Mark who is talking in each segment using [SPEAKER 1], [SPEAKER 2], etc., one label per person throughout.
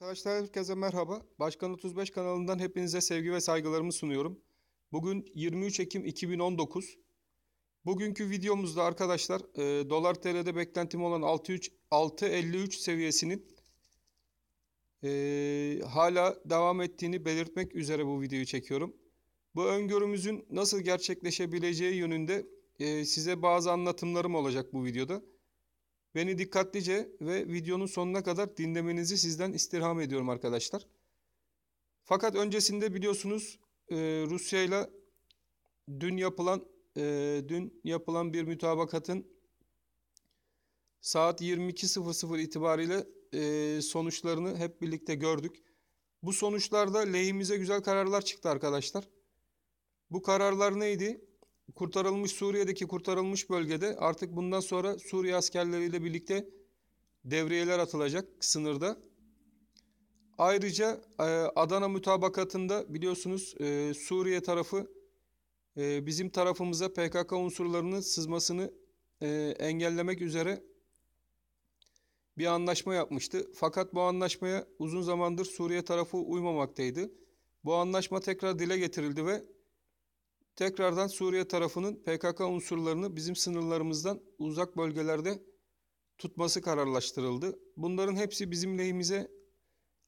[SPEAKER 1] Arkadaşlar herkese merhaba. Başkan 35 kanalından hepinize sevgi ve saygılarımı sunuyorum. Bugün 23 Ekim 2019. Bugünkü videomuzda arkadaşlar e, dolar TL'de beklentim olan 6.3 6.53 seviyesinin e, hala devam ettiğini belirtmek üzere bu videoyu çekiyorum. Bu öngörümüzün nasıl gerçekleşebileceği yönünde e, size bazı anlatımlarım olacak bu videoda. Beni dikkatlice ve videonun sonuna kadar dinlemenizi sizden istirham ediyorum arkadaşlar. Fakat öncesinde biliyorsunuz e, Rusya ile dün yapılan e, dün yapılan bir mütabakatın saat 22.00 itibariyle e, sonuçlarını hep birlikte gördük. Bu sonuçlarda lehimize güzel kararlar çıktı arkadaşlar. Bu kararlar neydi? Kurtarılmış Suriye'deki kurtarılmış bölgede artık bundan sonra Suriye askerleriyle birlikte devriyeler atılacak sınırda. Ayrıca e, Adana mütabakatında biliyorsunuz e, Suriye tarafı e, bizim tarafımıza PKK unsurlarının sızmasını engellemek üzere bir anlaşma yapmıştı. Fakat bu anlaşmaya uzun zamandır Suriye tarafı uymamaktaydı. Bu anlaşma tekrar dile getirildi ve tekrardan Suriye tarafının PKK unsurlarını bizim sınırlarımızdan uzak bölgelerde tutması kararlaştırıldı. Bunların hepsi bizim lehimize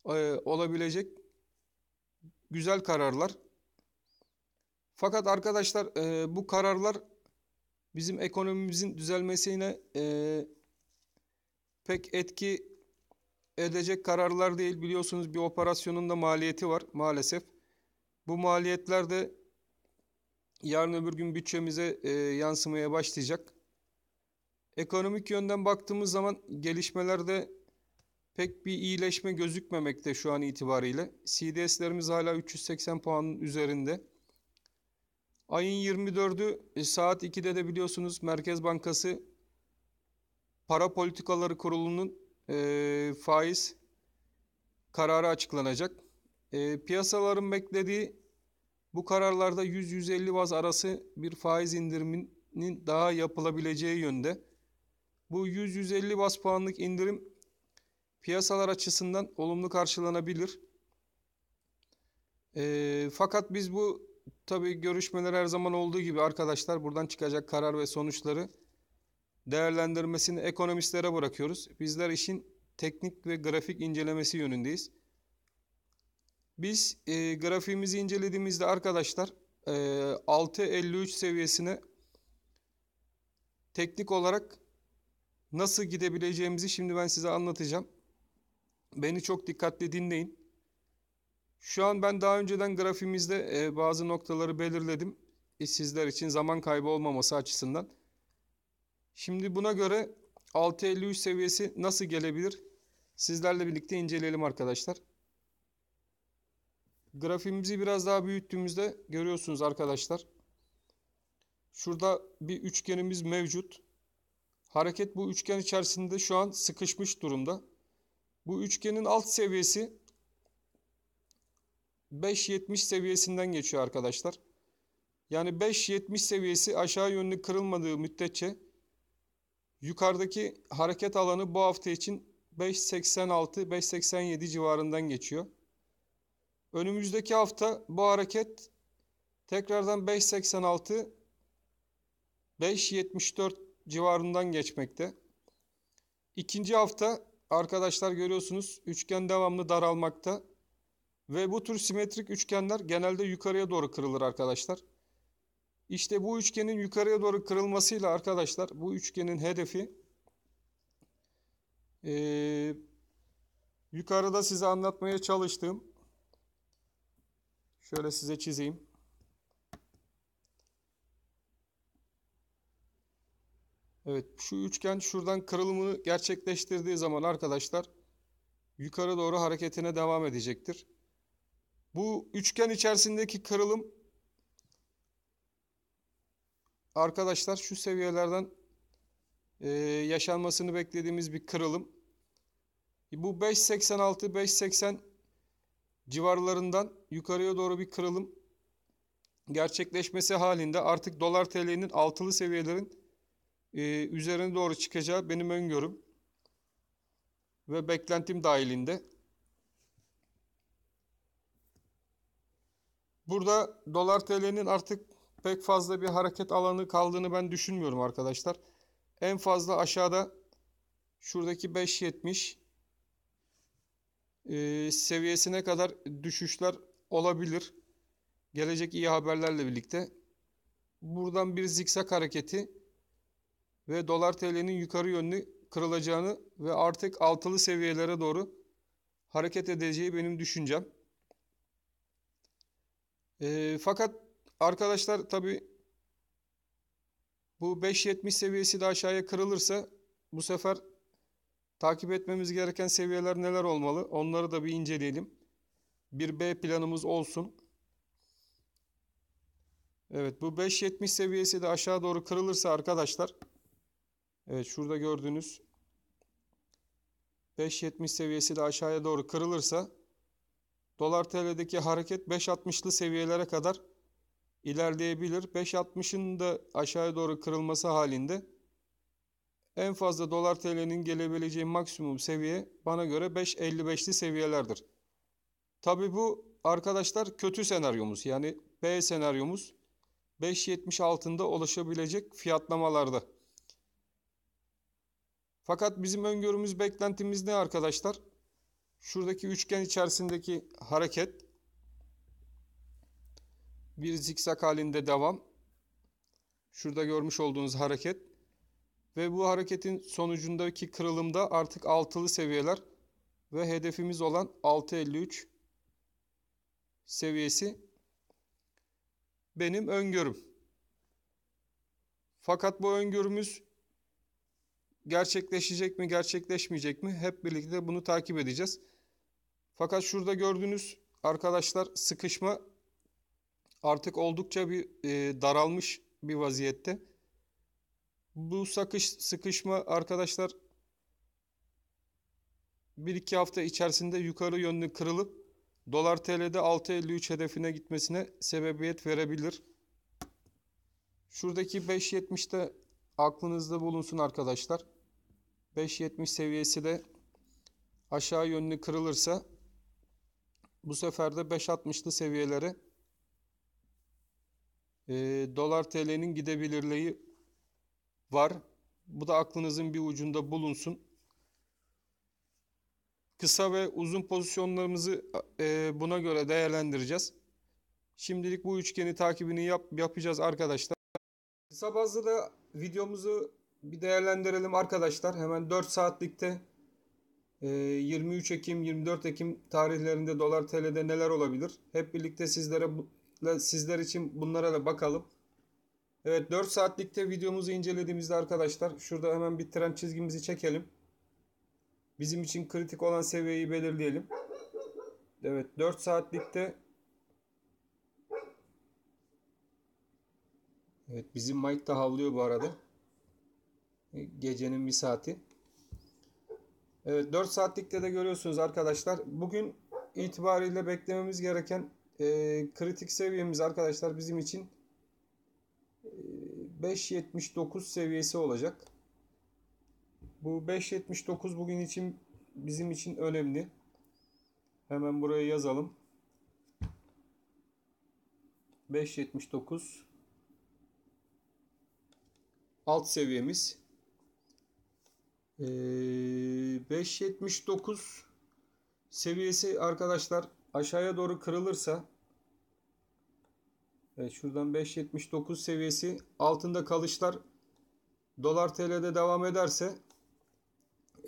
[SPEAKER 1] e, olabilecek güzel kararlar. Fakat arkadaşlar e, bu kararlar bizim ekonomimizin düzelmesine e, pek etki edecek kararlar değil. Biliyorsunuz bir operasyonun da maliyeti var maalesef. Bu maliyetler de yarın öbür gün bütçemize e, yansımaya başlayacak. Ekonomik yönden baktığımız zaman gelişmelerde pek bir iyileşme gözükmemekte şu an itibariyle. CDS'lerimiz hala 380 puanın üzerinde. Ayın 24'ü e, saat 2'de de biliyorsunuz Merkez Bankası Para Politikaları Kurulu'nun e, faiz kararı açıklanacak. E, piyasaların beklediği bu kararlarda 100-150 baz arası bir faiz indiriminin daha yapılabileceği yönde. Bu 100-150 baz puanlık indirim piyasalar açısından olumlu karşılanabilir. E, fakat biz bu tabi görüşmeler her zaman olduğu gibi arkadaşlar buradan çıkacak karar ve sonuçları değerlendirmesini ekonomistlere bırakıyoruz. Bizler işin teknik ve grafik incelemesi yönündeyiz. Biz e, grafiğimizi incelediğimizde arkadaşlar e, 6.53 seviyesine teknik olarak nasıl gidebileceğimizi şimdi ben size anlatacağım. Beni çok dikkatli dinleyin. Şu an ben daha önceden grafimizde e, bazı noktaları belirledim. E, sizler için zaman kaybı olmaması açısından. Şimdi buna göre 6.53 seviyesi nasıl gelebilir? Sizlerle birlikte inceleyelim arkadaşlar. Grafimizi biraz daha büyüttüğümüzde görüyorsunuz arkadaşlar. Şurada bir üçgenimiz mevcut. Hareket bu üçgen içerisinde şu an sıkışmış durumda. Bu üçgenin alt seviyesi 5.70 seviyesinden geçiyor arkadaşlar. Yani 5.70 seviyesi aşağı yönlü kırılmadığı müddetçe yukarıdaki hareket alanı bu hafta için 5.86-5.87 civarından geçiyor. Önümüzdeki hafta bu hareket tekrardan 5.86 5.74 civarından geçmekte. İkinci hafta arkadaşlar görüyorsunuz üçgen devamlı daralmakta. Ve bu tür simetrik üçgenler genelde yukarıya doğru kırılır arkadaşlar. İşte bu üçgenin yukarıya doğru kırılmasıyla arkadaşlar bu üçgenin hedefi ee, yukarıda size anlatmaya çalıştığım Şöyle size çizeyim. Evet şu üçgen şuradan kırılımını gerçekleştirdiği zaman arkadaşlar yukarı doğru hareketine devam edecektir. Bu üçgen içerisindeki kırılım arkadaşlar şu seviyelerden e, yaşanmasını beklediğimiz bir kırılım. Bu 5.86 5.80 civarlarından yukarıya doğru bir kırılım gerçekleşmesi halinde artık dolar TL'nin altılı seviyelerin e, üzerine doğru çıkacağı benim öngörüm ve beklentim dahilinde. Burada dolar TL'nin artık pek fazla bir hareket alanı kaldığını ben düşünmüyorum arkadaşlar. En fazla aşağıda şuradaki 5.70 e, seviyesine kadar düşüşler olabilir. Gelecek iyi haberlerle birlikte. Buradan bir zikzak hareketi ve dolar TL'nin yukarı yönlü kırılacağını ve artık altılı seviyelere doğru hareket edeceği benim düşüncem. E, fakat arkadaşlar tabi bu 5.70 seviyesi de aşağıya kırılırsa bu sefer takip etmemiz gereken seviyeler neler olmalı? Onları da bir inceleyelim. Bir B planımız olsun. Evet bu 5.70 seviyesi de aşağı doğru kırılırsa arkadaşlar Evet şurada gördüğünüz 5.70 seviyesi de aşağıya doğru kırılırsa dolar TL'deki hareket 5.60'lı seviyelere kadar ilerleyebilir. 5.60'ın da aşağıya doğru kırılması halinde en fazla dolar TL'nin gelebileceği maksimum seviye bana göre 5.55'li seviyelerdir. Tabi bu arkadaşlar kötü senaryomuz yani B senaryomuz 5.70 altında ulaşabilecek fiyatlamalarda. Fakat bizim öngörümüz beklentimiz ne arkadaşlar? Şuradaki üçgen içerisindeki hareket bir zikzak halinde devam. Şurada görmüş olduğunuz hareket ve bu hareketin sonucundaki kırılımda artık altılı seviyeler ve hedefimiz olan 6.53 seviyesi benim öngörüm. Fakat bu öngörümüz gerçekleşecek mi, gerçekleşmeyecek mi? Hep birlikte bunu takip edeceğiz. Fakat şurada gördüğünüz arkadaşlar sıkışma artık oldukça bir e, daralmış bir vaziyette. Bu sakış, sıkışma arkadaşlar bir iki hafta içerisinde yukarı yönlü kırılıp dolar TL'de 6.53 hedefine gitmesine sebebiyet verebilir. Şuradaki 5.70'te aklınızda bulunsun arkadaşlar. 5.70 seviyesi de aşağı yönlü kırılırsa bu sefer de 5.60'lı seviyelere e, dolar TL'nin gidebilirliği var. Bu da aklınızın bir ucunda bulunsun. Kısa ve uzun pozisyonlarımızı e, buna göre değerlendireceğiz. Şimdilik bu üçgeni takibini yap, yapacağız arkadaşlar. Kısa bazlı da videomuzu bir değerlendirelim arkadaşlar. Hemen 4 saatlikte 23 Ekim 24 Ekim tarihlerinde dolar TL'de neler olabilir? Hep birlikte sizlere sizler için bunlara da bakalım. Evet 4 saatlikte videomuzu incelediğimizde arkadaşlar şurada hemen bir trend çizgimizi çekelim. Bizim için kritik olan seviyeyi belirleyelim. Evet 4 saatlikte Evet bizim Mike da havlıyor bu arada. Gecenin bir saati. Evet 4 saatlikte de görüyorsunuz arkadaşlar. Bugün itibariyle beklememiz gereken e, kritik seviyemiz arkadaşlar bizim için e, 5.79 seviyesi olacak. Bu 5.79 bugün için bizim için önemli. Hemen buraya yazalım. 5.79 alt seviyemiz. Ee, 5.79 seviyesi arkadaşlar aşağıya doğru kırılırsa Evet şuradan 5.79 seviyesi altında kalışlar dolar TL'de devam ederse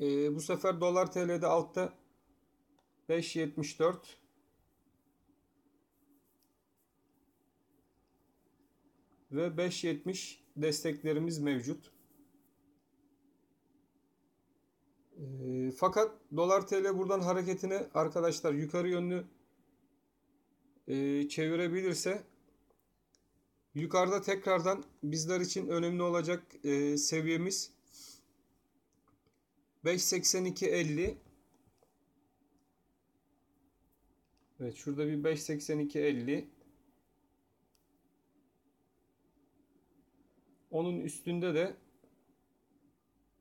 [SPEAKER 1] e, bu sefer dolar TL'de altta 5.74 ve 5.70 desteklerimiz mevcut. E, fakat dolar TL buradan hareketini arkadaşlar yukarı yönlü e, çevirebilirse yukarıda tekrardan bizler için önemli olacak e, seviyemiz 5.82.50 Evet şurada bir 5.82.50 Onun üstünde de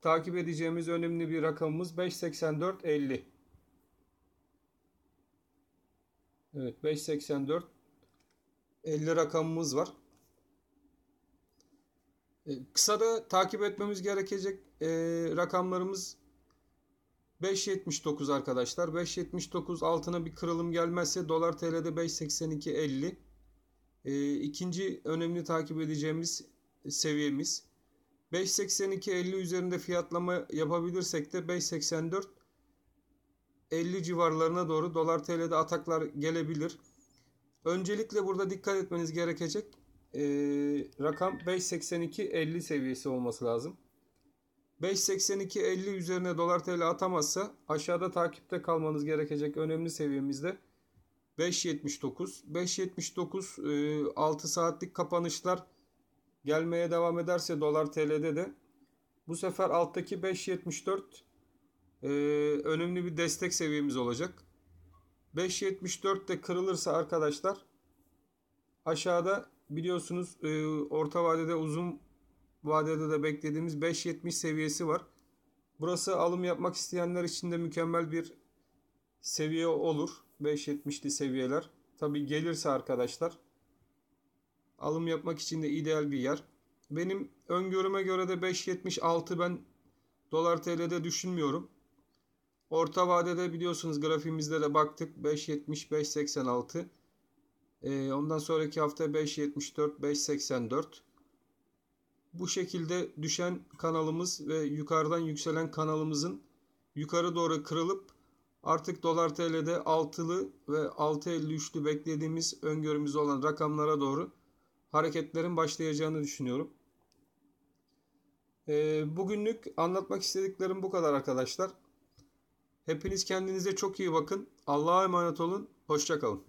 [SPEAKER 1] takip edeceğimiz önemli bir rakamımız 5.84.50 Evet 5.84 50 rakamımız var. E, Kısada takip etmemiz gerekecek e, rakamlarımız 5.79 arkadaşlar. 5.79 altına bir kırılım gelmezse dolar TL'de 5.82.50. E, ikinci önemli takip edeceğimiz seviyemiz 5.82.50 üzerinde fiyatlama yapabilirsek de 5.84 50 civarlarına doğru dolar TL'de ataklar gelebilir. Öncelikle burada dikkat etmeniz gerekecek e, rakam 5.82.50 seviyesi olması lazım. 5.82.50 üzerine dolar TL atamazsa aşağıda takipte kalmanız gerekecek önemli seviyemizde 5.79. 5.79 e, 6 saatlik kapanışlar gelmeye devam ederse dolar TL'de de bu sefer alttaki 5.74 e, önemli bir destek seviyemiz olacak. 5.74 de kırılırsa arkadaşlar aşağıda biliyorsunuz e, orta vadede uzun vadede de beklediğimiz 5.70 seviyesi var. Burası alım yapmak isteyenler için de mükemmel bir seviye olur. 5.70'li seviyeler. Tabi gelirse arkadaşlar alım yapmak için de ideal bir yer. Benim öngörüme göre de 5.76 ben dolar TL'de düşünmüyorum. Orta vadede biliyorsunuz grafiğimizde de baktık 5.70 5.86 ee, ondan sonraki hafta 5.74 5.84 bu şekilde düşen kanalımız ve yukarıdan yükselen kanalımızın yukarı doğru kırılıp artık dolar TL'de 6'lı ve 6.53'lü beklediğimiz öngörümüz olan rakamlara doğru hareketlerin başlayacağını düşünüyorum. Ee, bugünlük anlatmak istediklerim bu kadar arkadaşlar. Hepiniz kendinize çok iyi bakın. Allah'a emanet olun. Hoşçakalın.